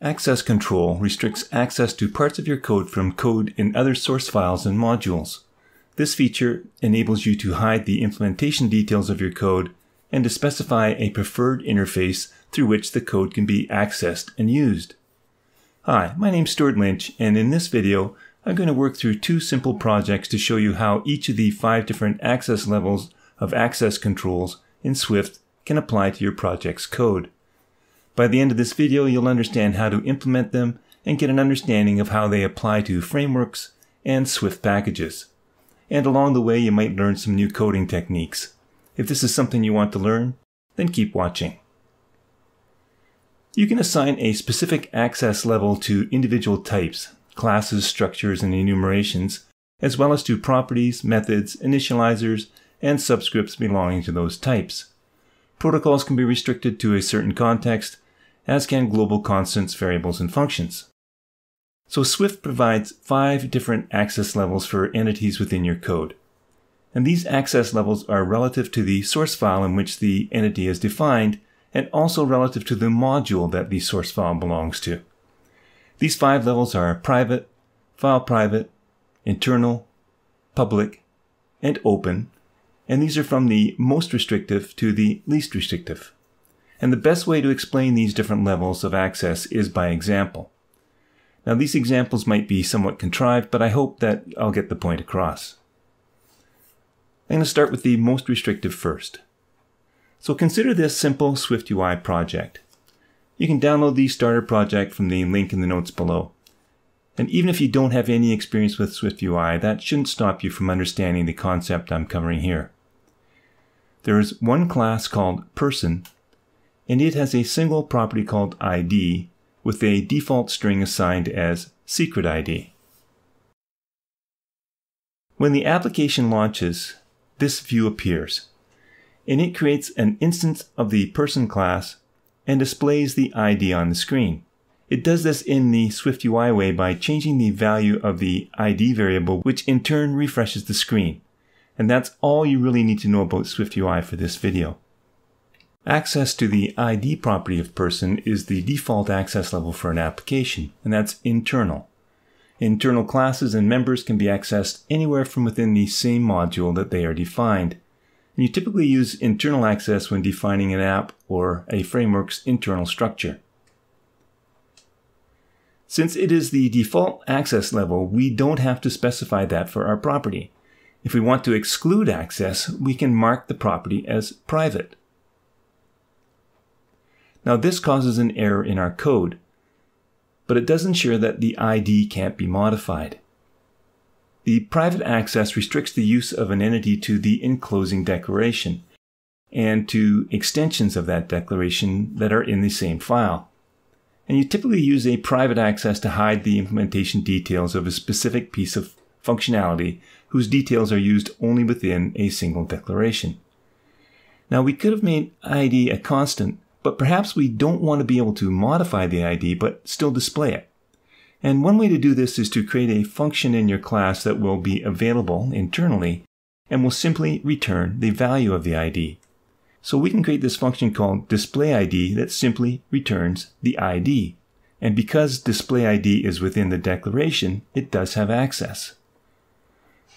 Access control restricts access to parts of your code from code in other source files and modules. This feature enables you to hide the implementation details of your code and to specify a preferred interface through which the code can be accessed and used. Hi, my name's Stewart Lynch, and in this video, I'm going to work through two simple projects to show you how each of the five different access levels of access controls in Swift can apply to your project's code. By the end of this video, you'll understand how to implement them and get an understanding of how they apply to frameworks and Swift packages. And along the way, you might learn some new coding techniques. If this is something you want to learn, then keep watching. You can assign a specific access level to individual types, classes, structures, and enumerations, as well as to properties, methods, initializers, and subscripts belonging to those types. Protocols can be restricted to a certain context, as can global constants, variables, and functions. So Swift provides five different access levels for entities within your code. And these access levels are relative to the source file in which the entity is defined and also relative to the module that the source file belongs to. These five levels are private, file private, internal, public, and open, and these are from the most restrictive to the least restrictive. And the best way to explain these different levels of access is by example. Now these examples might be somewhat contrived, but I hope that I'll get the point across. I'm going to start with the most restrictive first. So consider this simple SwiftUI project. You can download the starter project from the link in the notes below. And even if you don't have any experience with SwiftUI, that shouldn't stop you from understanding the concept I'm covering here. There is one class called person and it has a single property called ID with a default string assigned as secret ID. When the application launches, this view appears, and it creates an instance of the person class and displays the ID on the screen. It does this in the SwiftUI way by changing the value of the ID variable, which in turn refreshes the screen. And that's all you really need to know about SwiftUI for this video. Access to the ID property of person is the default access level for an application, and that's internal. Internal classes and members can be accessed anywhere from within the same module that they are defined. And you typically use internal access when defining an app or a framework's internal structure. Since it is the default access level, we don't have to specify that for our property. If we want to exclude access, we can mark the property as private. Now this causes an error in our code, but it does ensure that the ID can't be modified. The private access restricts the use of an entity to the enclosing declaration and to extensions of that declaration that are in the same file. And you typically use a private access to hide the implementation details of a specific piece of functionality whose details are used only within a single declaration. Now we could have made ID a constant but perhaps we don't want to be able to modify the ID but still display it. And one way to do this is to create a function in your class that will be available internally and will simply return the value of the ID. So we can create this function called displayID that simply returns the ID. And because displayID is within the declaration, it does have access.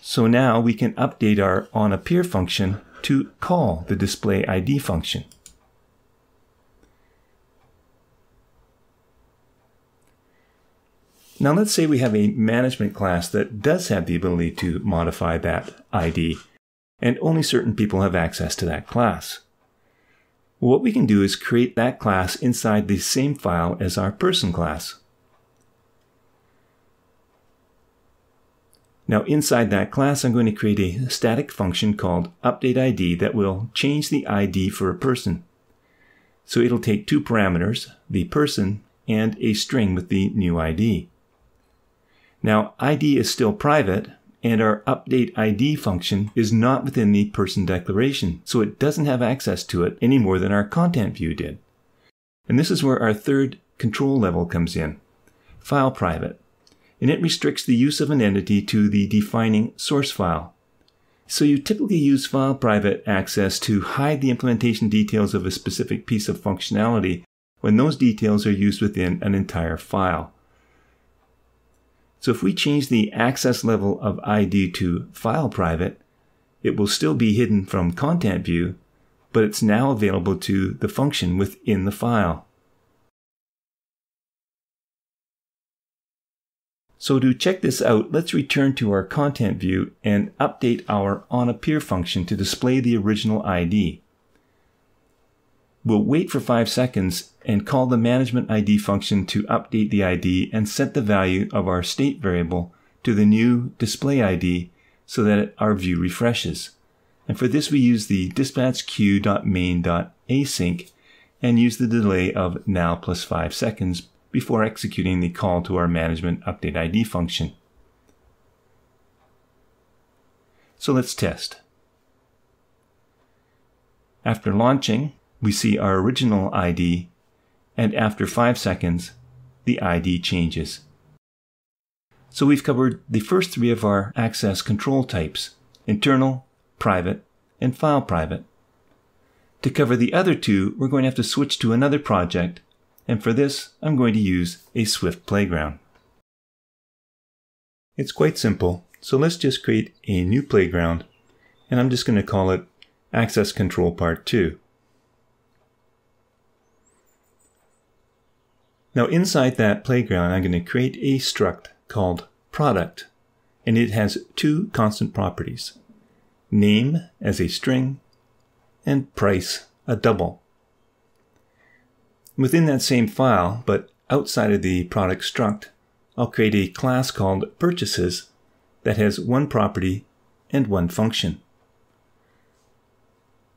So now we can update our onAppear function to call the displayID function. Now let's say we have a management class that does have the ability to modify that ID, and only certain people have access to that class. what we can do is create that class inside the same file as our person class. Now inside that class, I'm going to create a static function called updateID that will change the ID for a person. So it'll take two parameters, the person and a string with the new ID. Now, ID is still private, and our update ID function is not within the person declaration, so it doesn't have access to it any more than our content view did. And this is where our third control level comes in, file private, and it restricts the use of an entity to the defining source file. So you typically use file private access to hide the implementation details of a specific piece of functionality when those details are used within an entire file. So if we change the access level of ID to file private, it will still be hidden from content view, but it's now available to the function within the file. So to check this out, let's return to our content view and update our onAppear function to display the original ID. We'll wait for 5 seconds and call the management ID function to update the ID and set the value of our state variable to the new display ID so that our view refreshes. And for this we use the dispatch queue.main.async and use the delay of now plus 5 seconds before executing the call to our management update ID function. So let's test. After launching, we see our original ID, and after 5 seconds, the ID changes. So we've covered the first three of our access control types, internal, private, and file private. To cover the other two, we're going to have to switch to another project and for this I'm going to use a Swift playground. It's quite simple, so let's just create a new playground and I'm just going to call it Access Control Part 2. Now inside that playground I'm going to create a struct called product and it has two constant properties, name as a string and price a double. Within that same file, but outside of the product struct, I'll create a class called purchases that has one property and one function.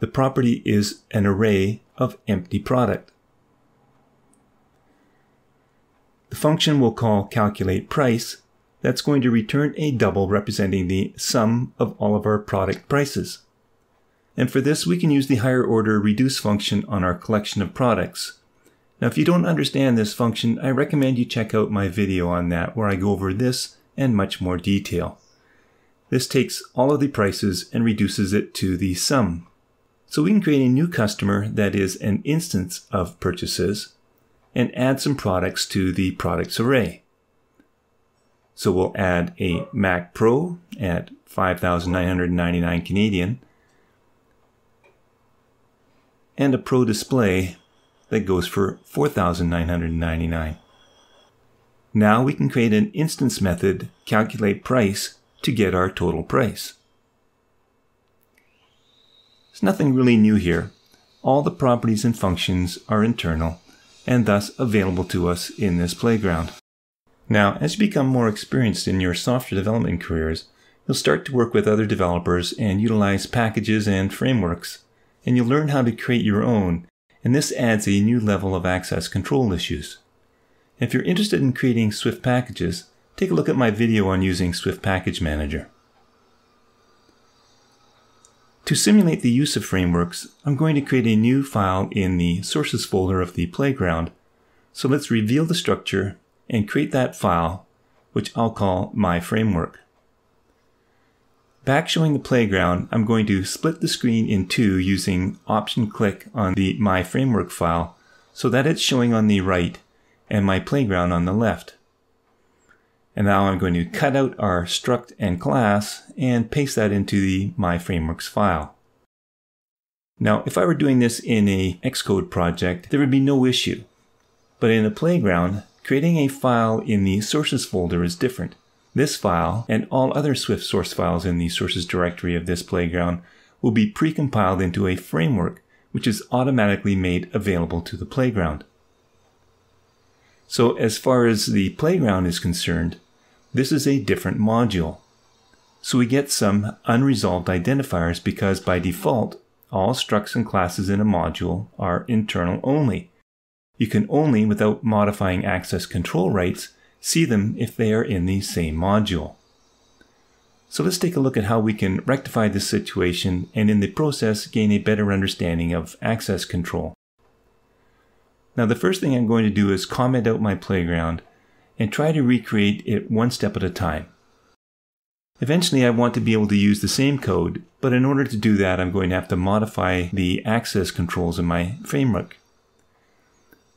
The property is an array of empty product. The function we'll call calculate price that's going to return a double representing the sum of all of our product prices. And for this, we can use the higher order reduce function on our collection of products. Now, if you don't understand this function, I recommend you check out my video on that where I go over this and much more detail. This takes all of the prices and reduces it to the sum. So we can create a new customer that is an instance of purchases and add some products to the products array. So we'll add a Mac Pro at 5,999 Canadian and a Pro display that goes for 4,999. Now we can create an instance method, calculate price, to get our total price. There's nothing really new here. All the properties and functions are internal and thus available to us in this playground. Now, as you become more experienced in your software development careers, you'll start to work with other developers and utilize packages and frameworks, and you'll learn how to create your own and this adds a new level of access control issues. If you're interested in creating Swift packages, take a look at my video on using Swift Package Manager. To simulate the use of frameworks, I'm going to create a new file in the sources folder of the playground. So let's reveal the structure and create that file, which I'll call my framework. Back showing the playground, I'm going to split the screen in two using Option click on the My Framework file so that it's showing on the right and my playground on the left. And now I'm going to cut out our struct and class and paste that into the My Frameworks file. Now, if I were doing this in a Xcode project, there would be no issue. But in a playground, creating a file in the sources folder is different. This file and all other Swift source files in the sources directory of this playground will be precompiled into a framework which is automatically made available to the playground. So as far as the playground is concerned, this is a different module. So we get some unresolved identifiers because by default, all structs and classes in a module are internal only. You can only, without modifying access control rights, see them if they are in the same module. So let's take a look at how we can rectify this situation and in the process gain a better understanding of access control. Now the first thing I'm going to do is comment out my playground and try to recreate it one step at a time. Eventually I want to be able to use the same code, but in order to do that I'm going to have to modify the access controls in my framework.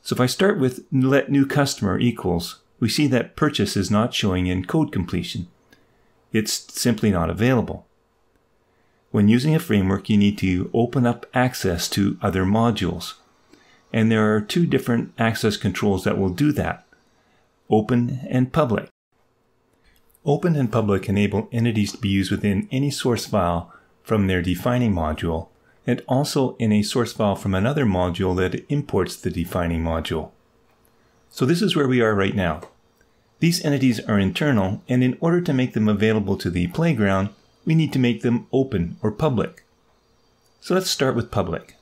So if I start with let new customer equals, we see that purchase is not showing in code completion. It's simply not available. When using a framework, you need to open up access to other modules. And there are two different access controls that will do that open and public. Open and public enable entities to be used within any source file from their defining module and also in a source file from another module that imports the defining module. So this is where we are right now. These entities are internal, and in order to make them available to the playground, we need to make them open or public. So let's start with public.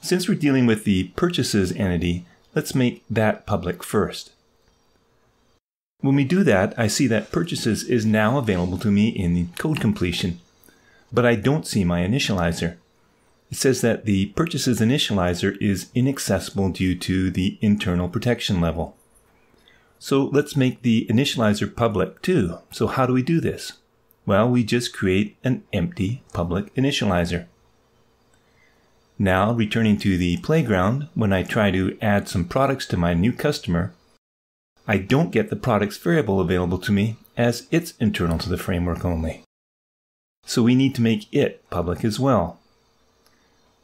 Since we're dealing with the purchases entity, let's make that public first. When we do that, I see that purchases is now available to me in the code completion, but I don't see my initializer. It says that the purchases initializer is inaccessible due to the internal protection level. So let's make the initializer public too. So how do we do this? Well, we just create an empty public initializer. Now, returning to the playground, when I try to add some products to my new customer, I don't get the products variable available to me as it's internal to the framework only. So we need to make it public as well.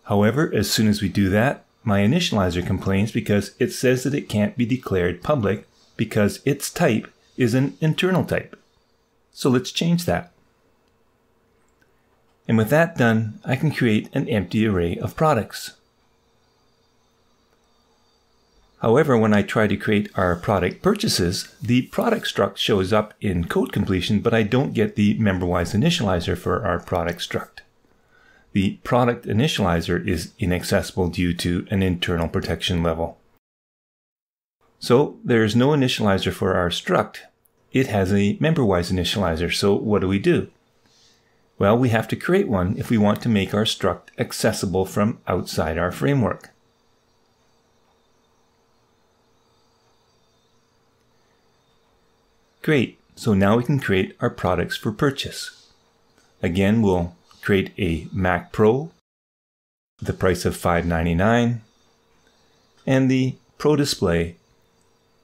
However, as soon as we do that, my initializer complains because it says that it can't be declared public because its type is an internal type. So let's change that. And with that done, I can create an empty array of products. However, when I try to create our product purchases, the product struct shows up in code completion, but I don't get the memberwise initializer for our product struct. The product initializer is inaccessible due to an internal protection level. So there's no initializer for our struct. It has a memberwise initializer, so what do we do? Well, we have to create one if we want to make our struct accessible from outside our framework. Great, so now we can create our products for purchase. Again, we'll create a Mac Pro, the price of $5.99, and the Pro Display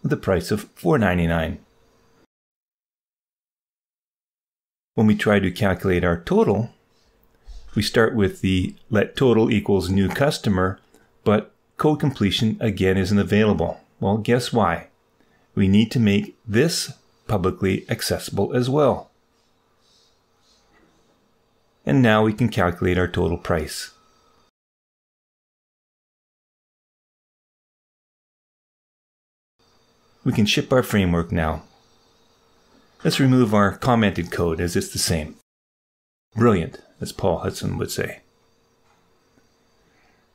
the price of $4.99. When we try to calculate our total, we start with the let total equals new customer, but code completion again isn't available. Well, guess why? We need to make this publicly accessible as well. And now we can calculate our total price. We can ship our framework now. Let's remove our commented code as it's the same. Brilliant, as Paul Hudson would say.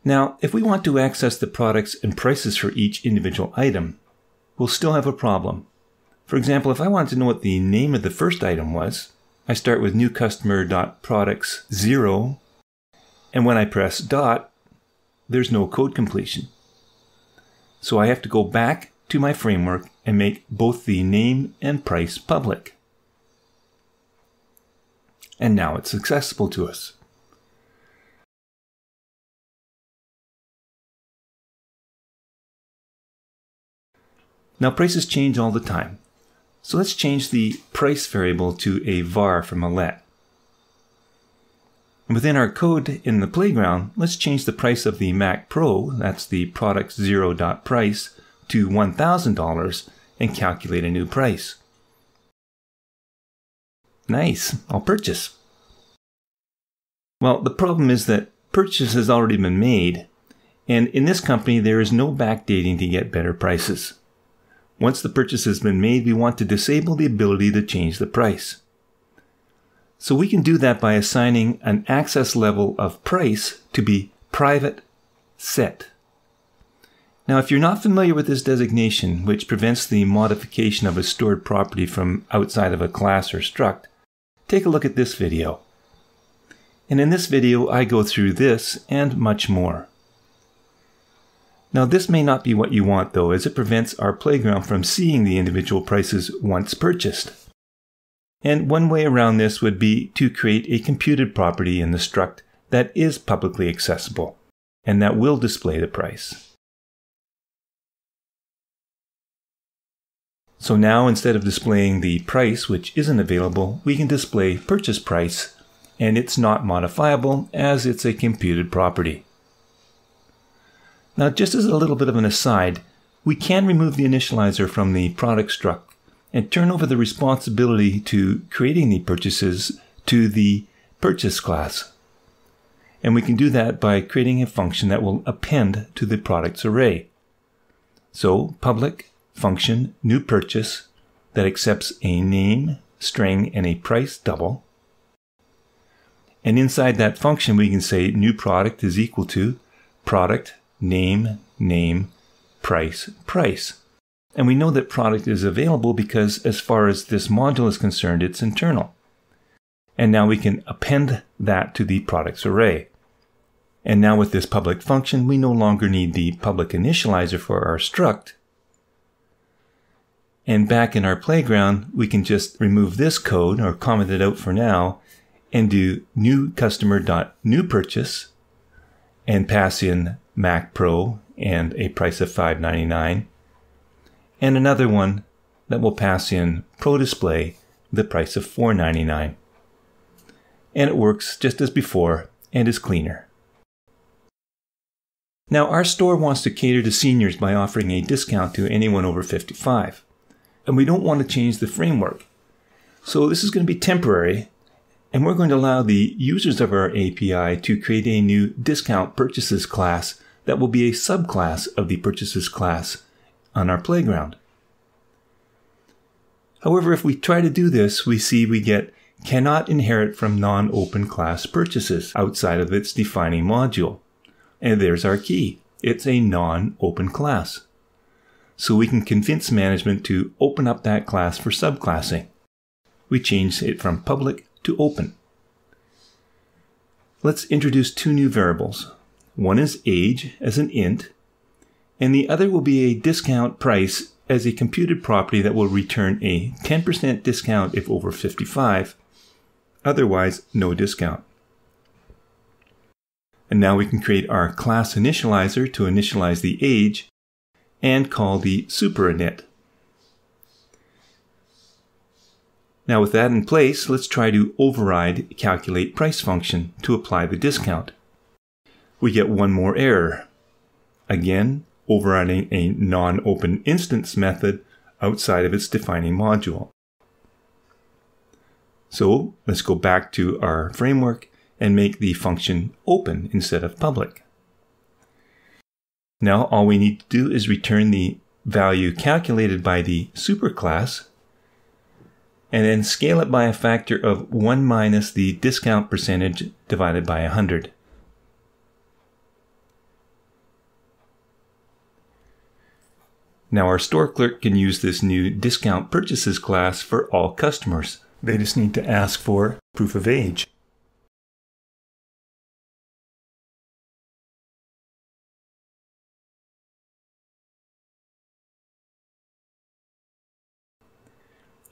Now, if we want to access the products and prices for each individual item, we'll still have a problem. For example, if I wanted to know what the name of the first item was, I start with new customer.products 0, and when I press dot, there's no code completion. So I have to go back to my framework and make both the name and price public. And now it's accessible to us. Now prices change all the time. So let's change the price variable to a var from a let. And Within our code in the playground, let's change the price of the Mac Pro, that's the product 0.price, to $1,000 and calculate a new price. Nice, I'll purchase. Well, the problem is that purchase has already been made, and in this company there is no backdating to get better prices. Once the purchase has been made, we want to disable the ability to change the price. So we can do that by assigning an access level of price to be private set. Now, if you're not familiar with this designation, which prevents the modification of a stored property from outside of a class or struct, take a look at this video. And in this video, I go through this and much more. Now, this may not be what you want though, as it prevents our playground from seeing the individual prices once purchased. And one way around this would be to create a computed property in the struct that is publicly accessible, and that will display the price. So now instead of displaying the price, which isn't available, we can display purchase price, and it's not modifiable as it's a computed property. Now just as a little bit of an aside, we can remove the initializer from the product struct and turn over the responsibility to creating the purchases to the purchase class. And we can do that by creating a function that will append to the products array. So public function new purchase that accepts a name, string, and a price double. And inside that function, we can say new product is equal to product name, name, price, price. And we know that product is available because as far as this module is concerned, it's internal. And now we can append that to the products array. And now with this public function, we no longer need the public initializer for our struct. And back in our playground, we can just remove this code or comment it out for now and do new customer dot new purchase and pass in Mac Pro and a price of $5.99 and another one that will pass in Pro Display the price of $4.99. And it works just as before and is cleaner. Now, our store wants to cater to seniors by offering a discount to anyone over 55. And we don't want to change the framework. So this is going to be temporary, and we're going to allow the users of our API to create a new discount purchases class that will be a subclass of the purchases class on our playground. However, if we try to do this, we see we get cannot inherit from non-open class purchases outside of its defining module. And there's our key. It's a non-open class. So we can convince management to open up that class for subclassing. We change it from public to open. Let's introduce two new variables. One is age as an int, and the other will be a discount price as a computed property that will return a 10% discount if over 55, otherwise no discount. And now we can create our class initializer to initialize the age and call the superinit. Now with that in place, let's try to override calculate price function to apply the discount. We get one more error. Again, overriding a non-open instance method outside of its defining module. So let's go back to our framework and make the function open instead of public. Now all we need to do is return the value calculated by the superclass and then scale it by a factor of 1 minus the discount percentage divided by 100. Now our store clerk can use this new discount purchases class for all customers. They just need to ask for proof of age.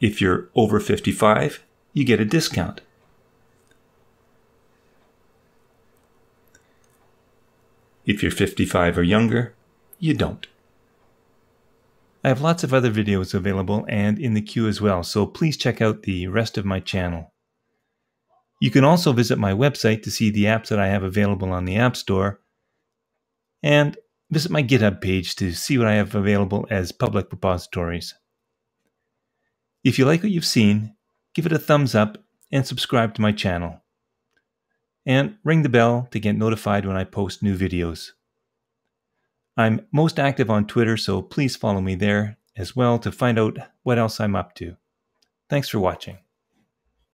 If you're over 55, you get a discount. If you're 55 or younger, you don't. I have lots of other videos available and in the queue as well, so please check out the rest of my channel. You can also visit my website to see the apps that I have available on the App Store, and visit my GitHub page to see what I have available as public repositories. If you like what you've seen, give it a thumbs up and subscribe to my channel. And ring the bell to get notified when I post new videos. I'm most active on Twitter, so please follow me there as well to find out what else I'm up to. Thanks for watching.